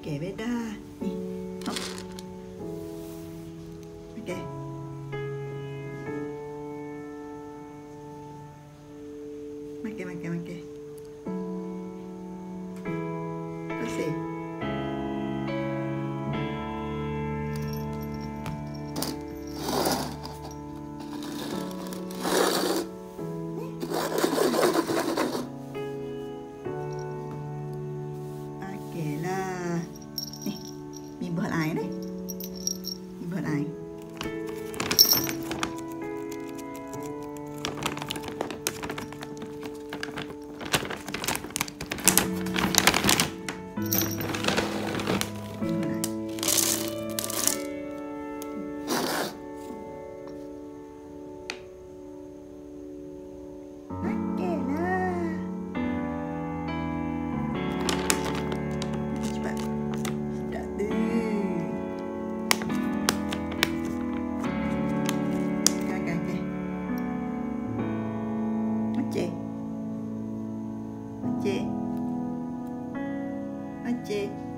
给呗哒，你好，OK。Makai, makai, makai. Pasir. マッ。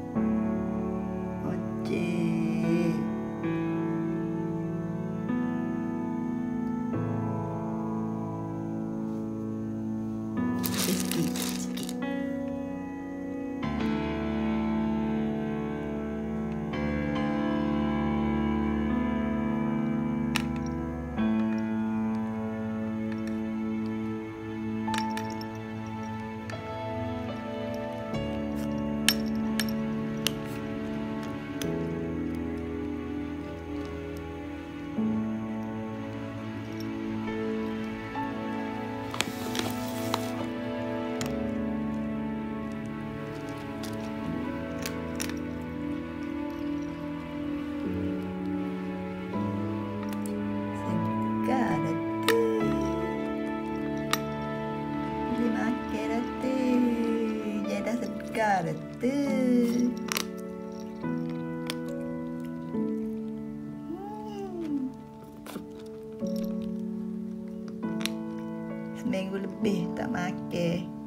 Tu. Hmm. Seminggu lebih tak makan.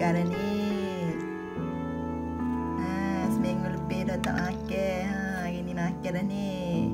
Budak ni. Ha, seminggu lebih dah tak makan. Ha, hari ni makan dah ni.